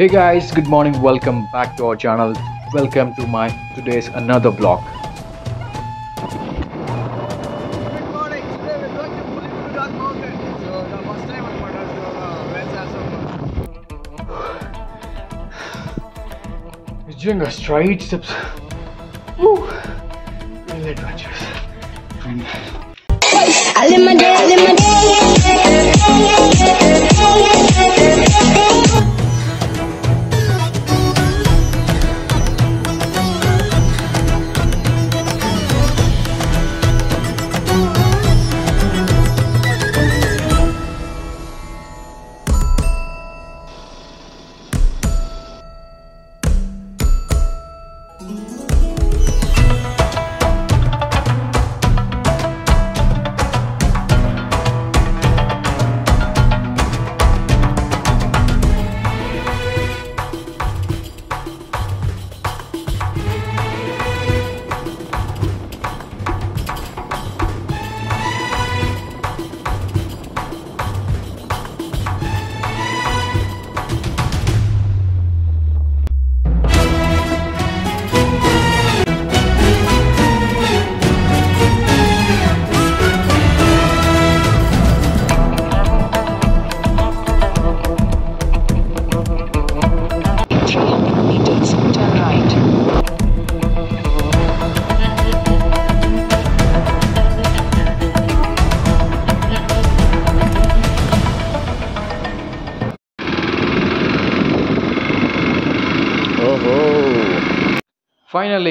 hey guys good morning. Welcome back to our channel. Welcome to my today's another blog doing a stride steps Woo. real adventures and I live my day, I live my day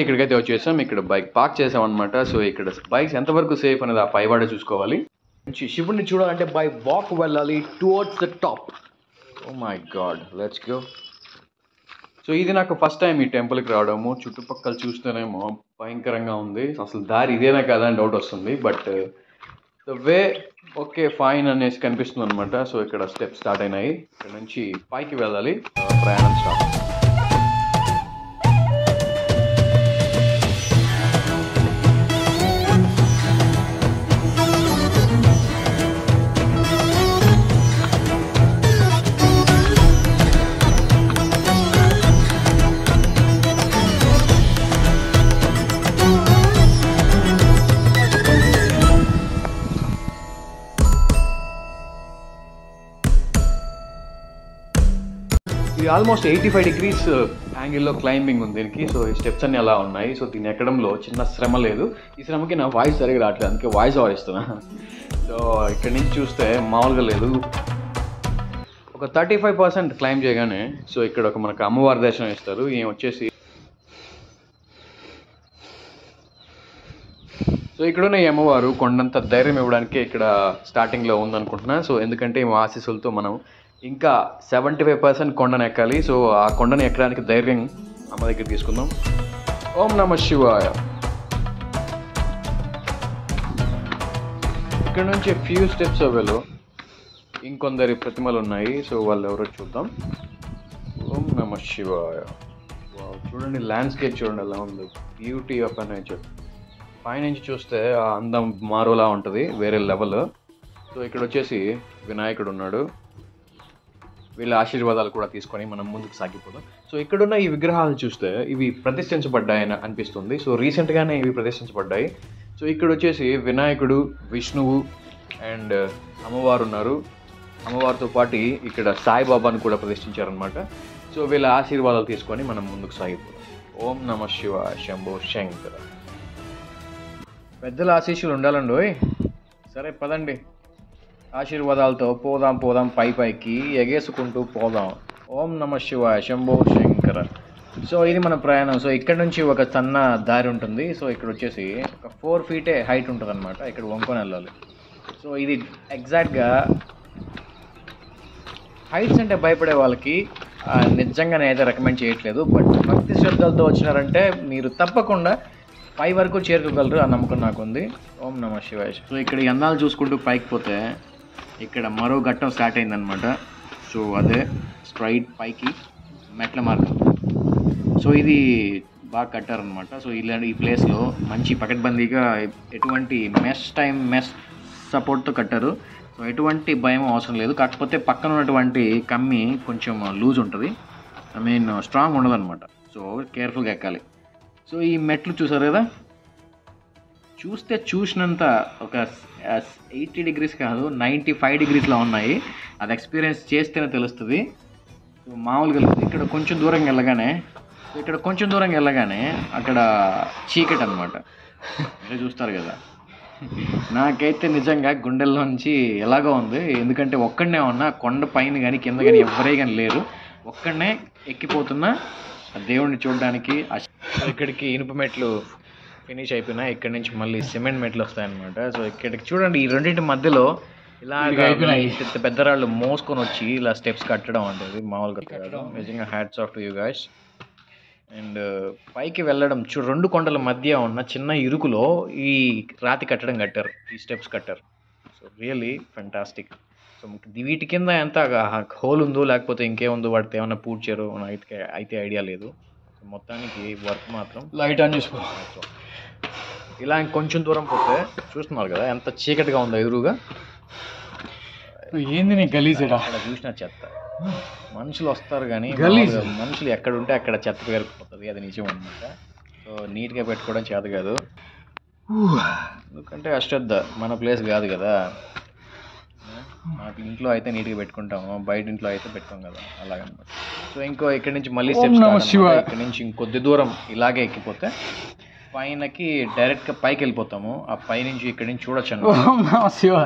finally ఇక్కడికైతే వచ్చేసాం. ఇక్కడ bike park చేసాం అనమాట so ఇక్కడ bikes ఎంతవరకు safe అనేది ఆ పైవాడే చూసుకోవాలి. శివుడిని చూడాలంటే బై వాక్ వెళ్ళాలి towards the top. Oh my god let's go so ఇది నాకు ఫస్ట్ టైం ఈ టెంపుల్కి రావడము. చుట్టుపక్కల చూస్తేనేమో భయంకరంగా ఉంది. అసలు దారి ఇదేనా కదా అని డౌట్ వస్తుంది. But the way okay fine అనేసి కనిపిస్తుంది అనమాట సో ఇక్కడ స్టెప్ స్టార్ట్ అయినాయి. ఇక్కడ నుంచి పైకి వెళ్ళాలి. ప్రయాణం స్టార్ట్. ఇది ఆల్మోస్ట్ ఎయిటీ ఫైవ్ డిగ్రీస్ యాంగిల్లో క్లైంబింగ్ ఉంది దీనికి. సో ఈ స్టెప్స్ అన్ని అలా ఉన్నాయి. సో దీన్ని ఎక్కడంలో చిన్న శ్రమ లేదు. ఈ శ్రమకి నా వాయిస్ సరిగా రావట్లేదు. అందుకే వాయిస్ ఓవర్ ఇస్తున్నా సో ఇక్కడ నుంచి చూస్తే మామూలుగా లేదు. ఒక థర్టీ ఫైవ్ పర్సెంట్ క్లైమ్ చేయగానే సో ఇక్కడ ఒక మనకు అమ్మవారి దర్శనం ఇస్తారు. ఈయన వచ్చేసి సో ఇక్కడ ఉన్న ఈ అమ్మవారు కొండంత ధైర్యం ఇవ్వడానికి ఇక్కడ స్టార్టింగ్లో ఉందనుకుంటున్నా. సో ఎందుకంటే ఈ ఆశీస్సులతో మనం ఇంకా సెవెంటీ ఫైవ్ పర్సెంట్ కొండను ఎక్కాలి. సో ఆ కొండను ఎక్కడానికి ధైర్యం అమ్మ దగ్గర తీసుకుందాం. ఓం నమ శివాయ. ఇక్కడ నుంచి ఫ్యూ స్టెప్స్ అవ్వలు ఇంకొందరి ప్రతిమలు ఉన్నాయి. సో వాళ్ళు ఎవరో చూద్దాం. ఓం నమ శివాయ. చూడండి ల్యాండ్స్కేప్ చూడండి ఎలా ఉంది. బ్యూటీ ఆఫ్ నేచర్ పైనుంచి చూస్తే ఆ అందం మారోలా ఉంటుంది వేరే లెవెల్ సో ఇక్కడ వచ్చేసి వినాయకుడు ఉన్నాడు. వీళ్ళ ఆశీర్వాదాలు కూడా తీసుకొని మనం ముందుకు సాగిపోదాం. సో ఇక్కడున్న ఈ విగ్రహాలు చూస్తే ఇవి ప్రతిష్ఠించబడ్డాయని అనిపిస్తుంది. సో రీసెంట్గానే ఇవి ప్రతిష్ఠించబడ్డాయి. సో ఇక్కడ వచ్చేసి వినాయకుడు విష్ణువు అండ్ అమ్మవారు ఉన్నారు. అమ్మవారితో పాటు ఇక్కడ సాయిబాబాను కూడా ప్రతిష్ఠించారనమాట సో వీళ్ళ ఆశీర్వాదాలు తీసుకొని మనం ముందుకు సాగిపోదాం. ఓం నమ శివ శంభో శంకర. పెద్దల ఆశీస్సులు ఉండాలండి ఓయ్ సరే పదండి. ఆశీర్వాదాలతో పోదాం పోదాం పై పైకి ఎగేసుకుంటూ పోదాం. ఓం నమ శివాయ శంభో శంకర. సో ఇది మన ప్రయాణం. సో ఇక్కడ నుంచి ఒక సన్న దారి ఉంటుంది. సో ఇక్కడ వచ్చేసి ఒక ఫోర్ ఫీటే హైట్ ఉంటుంది అనమాట ఇక్కడ వంకొని వెళ్ళాలి. సో ఇది ఎగ్జాక్ట్గా హైట్స్ అంటే భయపడే వాళ్ళకి నిజంగా నేనైతే రికమెండ్ చేయట్లేదు. బట్ భక్తి శ్రద్ధలతో వచ్చినారంటే మీరు తప్పకుండా పై వరకు చేరుకోగలరు ఆ నమ్మకం నాకు ఉంది ఓం నమ శివాయ సో ఇక్కడ ఈ అందాలు చూసుకుంటూ పైకి పోతే ఇక్కడ మరో ఘట్టం స్టార్ట్ అయిందనమాట సో అదే స్ట్రైట్ పైకి మెట్ల మార్గం. సో ఇది బాగా కట్టారనమాట సో ఇలాంటి ఈ ప్లేస్లో మంచి పకడ్బందీగా ఎటువంటి మెస్ టైం మెస్ సపోర్ట్తో కట్టారు. సో ఎటువంటి భయం అవసరం లేదు. కాకపోతే పక్కన ఉన్నటువంటి కమ్మి కొంచెం లూజ్ ఉంటుంది. ఐ మీన్ స్ట్రాంగ్ ఉండదన్నమాట. సో కేర్ఫుల్గా ఎక్కాలి. సో ఈ మెట్లు చూసారు కదా? చూస్తే చూసినంత ఒక ఎయిటీ డిగ్రీస్ కాదు నైంటీ ఫైవ్ డిగ్రీస్లో ఉన్నాయి. అది ఎక్స్పీరియన్స్ చేస్తేనే తెలుస్తుంది. మామూలుగా ఇక్కడ కొంచెం దూరం వెళ్ళగానే ఇక్కడ కొంచెం దూరంగా వెళ్ళగానే అక్కడ చీకటి అనమాట మీరే చూస్తారు కదా. నాకైతే నిజంగా గుండెల్లోంచి ఎలాగో ఉంది. ఎందుకంటే ఒక్కడనే ఉన్నా కొండ పైన కానీ కింద కానీ ఎవరే కానీ లేరు. ఒక్కడనే ఎక్కిపోతున్నా ఆ దేవుణ్ణి చూడడానికి ఇక్కడికి ఇనుప మెట్లు ఫినిష్ అయిపోయినా ఇక్కడ నుంచి మళ్ళీ సిమెంట్ మెట్లు వస్తాయన్నమాట. సో ఇక్కడికి చూడండి ఈ రెండింటి మధ్యలో ఇలా పెద్ద పెద్ద రాళ్ళు మోసుకొని వచ్చి ఇలా స్టెప్స్ కట్టడం ఉంటుంది మామూలుగా నిజంగా hats off to you guys and పైకి వెళ్ళడం చూ రెండు కొండల మధ్య ఉన్న చిన్న ఇరుకులో ఈ రాతి కట్టడం కట్టారు ఈ స్టెప్స్ కట్టారు. సో రియల్లీ ఫెంటాస్టిక్ సో వీటి కింద ఎంత హోల్ ఉందో లేకపోతే ఇంకేముందో వాటికి ఏమైనా పూడ్చారో అయితే అయితే ఐడియా లేదు. సో మొత్తానికి వర్క్ మాత్రం లైట్ ఆన్ చేసుకో. ఇలా ఇంకొంచెం దూరం పోతే చూస్తున్నారు కదా ఎంత చీకటిగా ఉందో ఎదురుగా. ఏంది నీ గలీజేడా అక్కడ చూసిన చెత్త. మనుషులు వస్తారు కానీ గలీజ్. మనుషులు ఎక్కడ ఉంటే అక్కడ చెత్త పేరుకుపోతుంది అది నిజం అనమాట సో నీట్గా పెట్టుకోవడం చేత కాదు. ఎందుకంటే అశ్రద్ధ మన ప్లేస్ కాదు కదా. నాకు ఇంట్లో అయితే నీట్గా పెట్టుకుంటాము బయట ఇంట్లో అయితే పెట్టుకోం కదా అలాగనమాట. సో ఇంకో ఇక్కడి నుంచి మళ్ళీ స్టెప్స్. ఇక్కడ నుంచి ఇంకొద్ది దూరం ఇలాగే ఎక్కిపోతే పైనకి డైరెక్ట్గా పైకి వెళ్ళిపోతాము. ఆ పై నుంచి ఇక్కడి నుంచి చూడొచ్చు అన్నమాట ఓం నమ శివ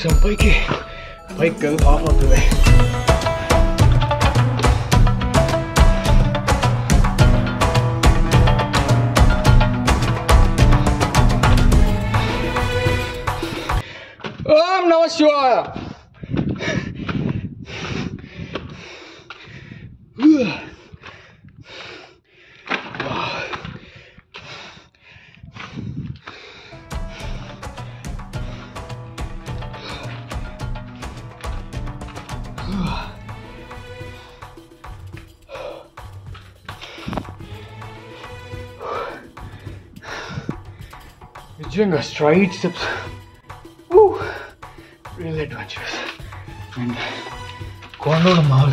వన్ సెకండ్ సామాన్యులు రాలేరట వచ్చేసాం పైకి పైకి కాదు half doing a stride steps. Woo! Real adventures. And Condor Mall.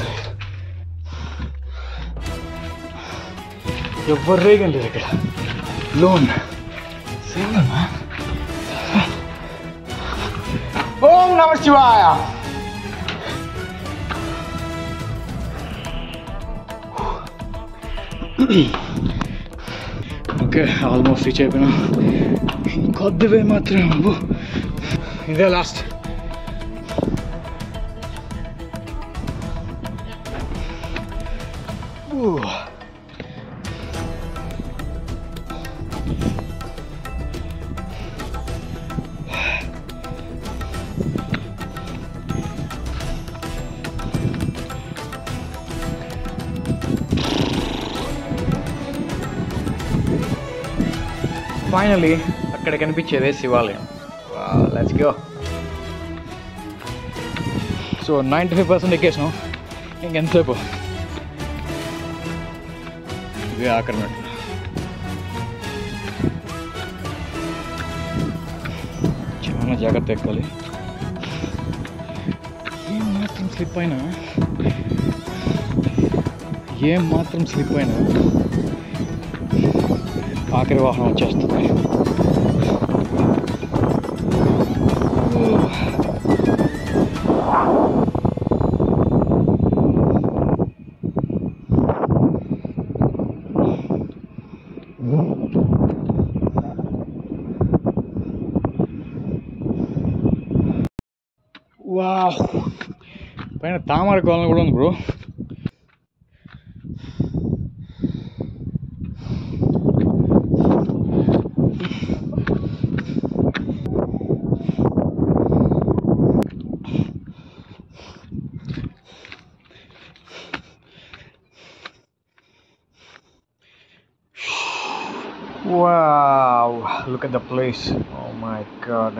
You're Reagan directed. Lone. Single man. Om Namah Shivaya! okay, almost reached up, you know. అయిపోయినా కొద్దివే మాత్రం అబ్బో. ఇదే లాస్ట్ ఫైనలీ అక్కడ కనిపించేదే శివాలయం. Let's go so ninety five percent ఎక్కేసినాం. ఇంకెంతసేపు ఇవే ఆఖరి మెట్లు చాలా జాగ్రత్త ఎక్కాలి. ఏం మాత్రం స్లిప్ అయినా? ఏం మాత్రం స్లిప్ అయినా? ఆఖరి వాహనం వచ్చేస్తుంది. আমার ಗಲ್ಗಳೊಂದು bro Wow, look at the place. Oh my god.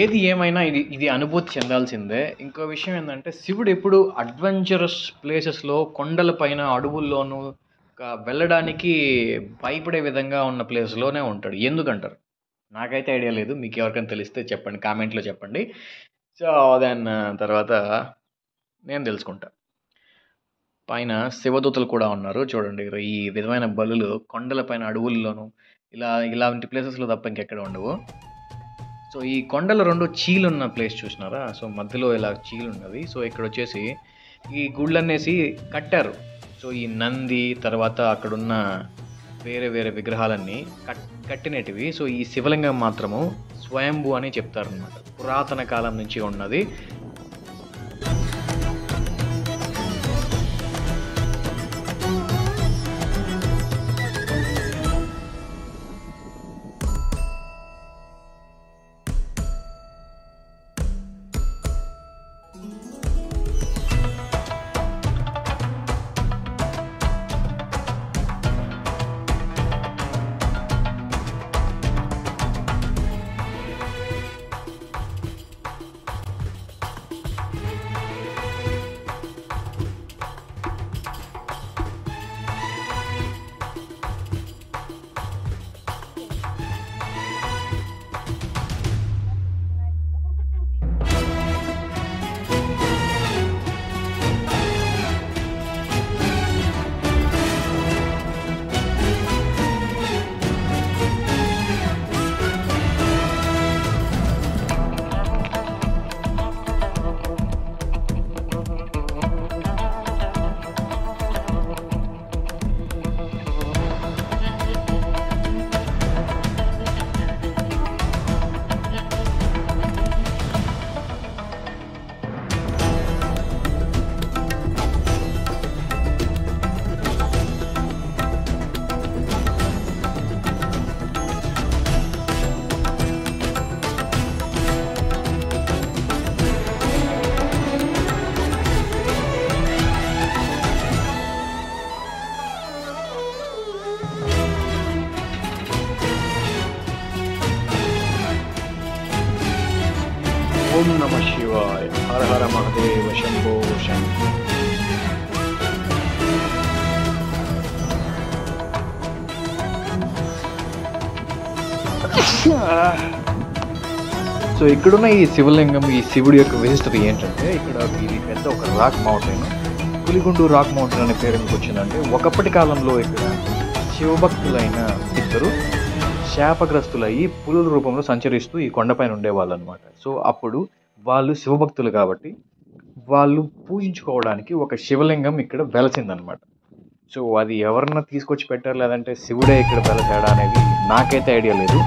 ఏది ఏమైనా ఇది ఇది అనుభూతి చెందాల్సిందే. ఇంకో విషయం ఏంటంటే శివుడు ఎప్పుడు అడ్వెంచరస్ ప్లేసెస్లో కొండలపైన అడవుల్లోనూ ఒక వెళ్ళడానికి భయపడే విధంగా ఉన్న ప్లేస్లోనే ఉంటాడు. ఎందుకంటారు? నాకైతే ఐడియా లేదు. మీకు ఎవరికైనా తెలిస్తే చెప్పండి. కామెంట్లో చెప్పండి. సో దెన్ తర్వాత నేను తెలుసుకుంటా. పైన శివదూతలు కూడా ఉన్నారు. చూడండి ఈ విధమైన బలులు కొండలపైన అడవుల్లోనూ ఇలా ఇలాంటి ప్లేసెస్లో తప్ప ఇంకెక్కడ ఉండవు. సో ఈ కొండల రెండు చీలున్న ప్లేస్ చూసినారా? సో మధ్యలో ఇలా చీలు ఉన్నది సో ఇక్కడ వచ్చేసి ఈ గుళ్ళనేసి కట్టారు. సో ఈ నంది తర్వాత అక్కడున్న వేరే వేరే విగ్రహాలన్నీ కట్ కట్టినటివి. సో ఈ శివలింగం మాత్రము స్వయంభూ అని చెప్తారనమాట పురాతన కాలం నుంచి ఉన్నది. సో ఇక్కడున్న ఈ శివలింగం ఈ శివుడి యొక్క విశిష్టత ఏంటంటే ఇక్కడ ఇది పెద్ద ఒక rock mountain. Puligundu rock mountain అనే పేరు ఎందుకు వచ్చిందంటే ఒకప్పటి కాలంలో ఇక్కడ శివభక్తులైన ఇద్దరు శాపగ్రస్తులయ్యి పులుల రూపంలో సంచరిస్తూ ఈ కొండపైన ఉండేవాళ్ళు అనమాట సో అప్పుడు వాళ్ళు శివభక్తులు కాబట్టి వాళ్ళు పూజించుకోవడానికి ఒక శివలింగం ఇక్కడ వెలసిందనమాట. సో అది ఎవరన్నా తీసుకొచ్చి పెట్టారు లేదంటే శివుడే ఇక్కడ తేడా అనేది నాకైతే ఐడియా లేదు.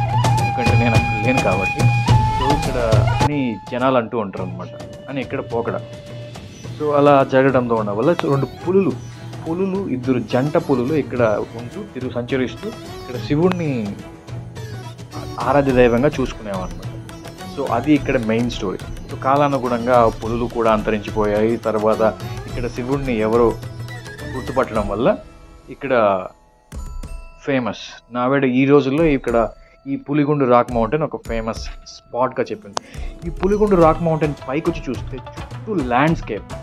ఎందుకంటే నేను అక్కడ లేను కాబట్టి. సో ఇక్కడ అని జనాలు అంటూ ఉంటారు అనమాట అని ఇక్కడ పోకడ. సో అలా జరగడంతో ఉండడం వల్ల రెండు పులులు పులులు ఇద్దరు జంట పులులు ఇక్కడ ఉంటూ తిరుగు సంచరిస్తూ ఇక్కడ శివుణ్ణి ఆరాధ్య దైవంగా చూసుకునేవన్నమాట సో అది ఇక్కడ మెయిన్ స్టోరీ. సో కాలానుగుణంగా ఆ పులులు కూడా అంతరించిపోయాయి. తర్వాత ఇక్కడ శివుణ్ణి ఎవరో గుర్తుపట్టడం వల్ల ఇక్కడ ఫేమస్ నావేడ ఈ రోజుల్లో ఇక్కడ ఈ పులిగుండు రాక్ మౌంటైన్ ఒక ఫేమస్ స్పాట్గా చెప్పింది. ఈ పులిగుండు రాక్ మౌంటైన్ పైకి వచ్చి చూస్తే చుట్టూ ల్యాండ్స్కేప్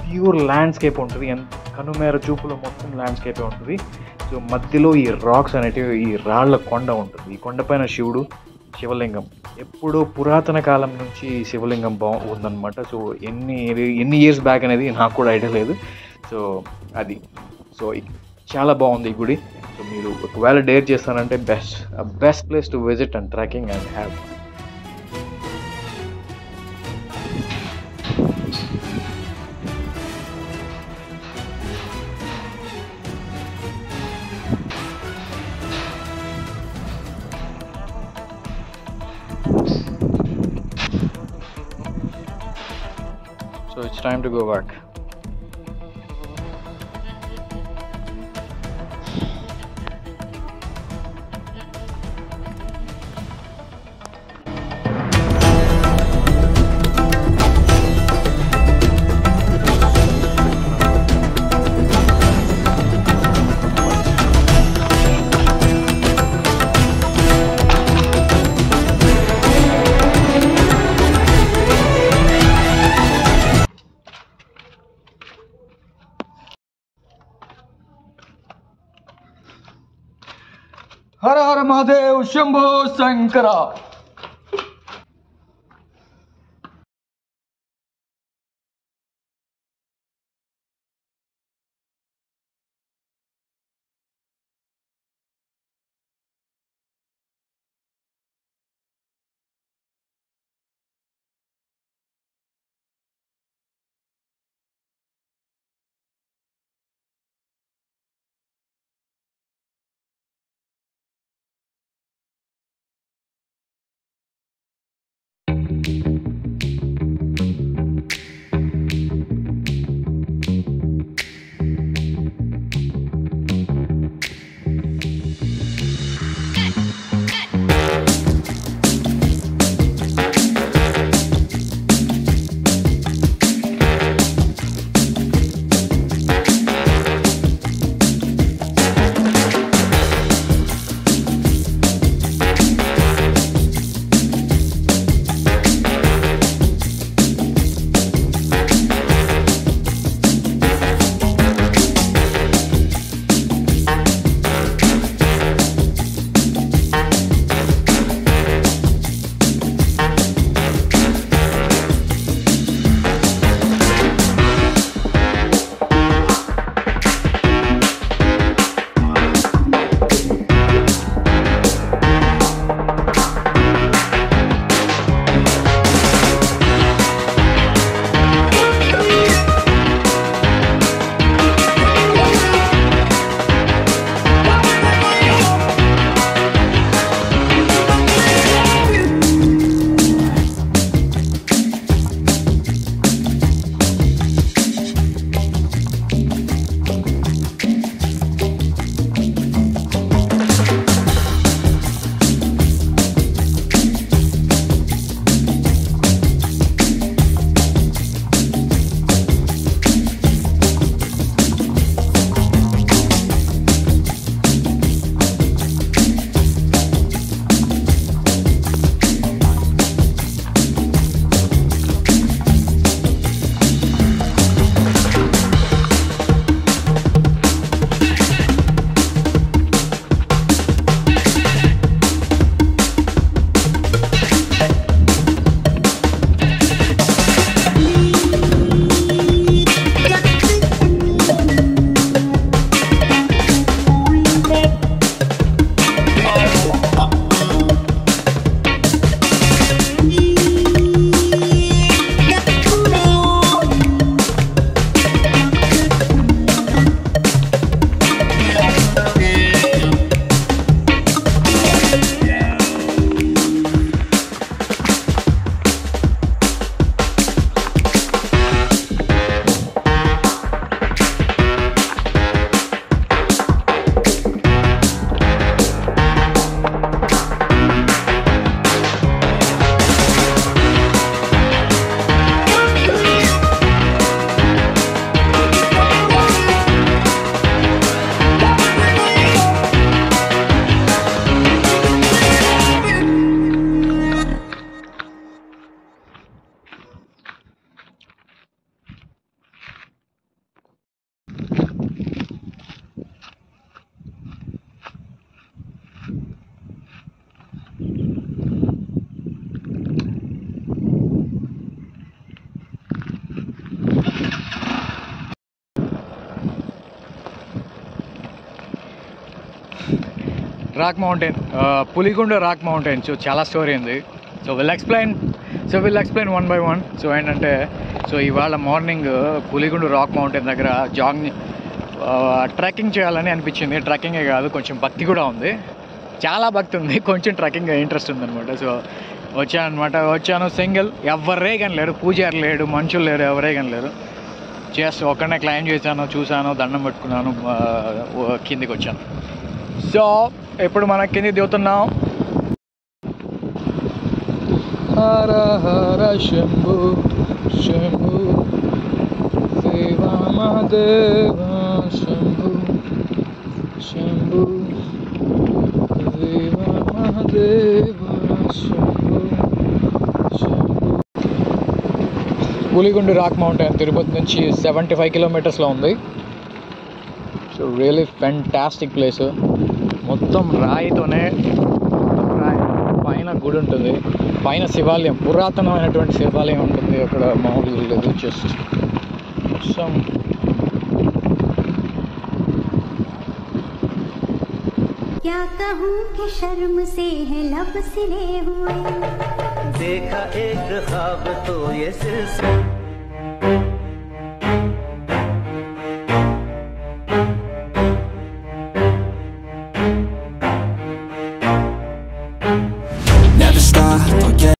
ప్యూర్ ల్యాండ్స్కేప్ ఉంటుంది. ఎంత కనుమేర చూపులో మొత్తం ల్యాండ్స్కేపే ఉంటుంది. సో మధ్యలో ఈ రాక్స్ అనేటివి ఈ రాళ్ళ కొండ ఉంటుంది. ఈ కొండపైన శివుడు శివలింగం. ఎప్పుడో పురాతన కాలం నుంచి శివలింగం బా ఉందన్నమాట. సో ఎన్ని ఎన్ని ఇయర్స్ బ్యాక్ అనేది నాకు కూడా ఐడియా లేదు. సో అది. సో ఇ- చాలా బాగుంది ఈ గుడి. సో మీరు ఒకవేళ డేర్ చేస్తానంటే best best place to visit and trekking and have so So it's time to go back. Hara Hara Mahadev rock mountain Puligunda rock mountain. So చాలా స్టోరీ ఉంది. So will explain so will explain one by one so ఏంటంటే so ఇవాళ morning Puligundu rock mountain దగ్గర jogging trekking చేయాలని అనిపించింది. ట్రెక్కింగే కాదు కొంచెం భక్తి కూడా ఉంది. చాలా భక్తి ఉంది. కొంచెం ట్రెక్కింగ్ ఇంట్రెస్ట్ ఉందనమాట సో వచ్చాను అనమాట వచ్చాను సింగిల్. ఎవరే కానీ లేరు. పూజారు లేడు మనుషులు లేరు ఎవరే కానీ లేరు. జస్ట్ ఒక్కడనే క్లైమ్ చేశాను చూశాను దండం పెట్టుకున్నాను కిందికి వచ్చాను. సో ఇప్పుడు మన కింది దిగుతున్నాం హర హర శంభు శంభు. దేవా మహాదేవ శంభు శంభు. దేవా మహాదేవ శంభు శంభు. పులిగుండు రాక్ మౌంటైన్ తిరుపతి నుంచి సెవెంటీ ఫైవ్ కిలోమీటర్స్లో ఉంది. సో రియలీ ఫెంటాస్టిక్ ప్లేస్ మొత్తం రాయితోనే మొత్తం రాయి పైన గుడి ఉంటుంది పైన శివాలయం పురాతనమైనటువంటి శివాలయం ఉంటుంది అక్కడ మామూలుగా లేదు జస్ట్ సమ్ क्या कहूँ कि शर्म से है लब सिले हुए देखा एक ख्वाब तो ये सिलसिला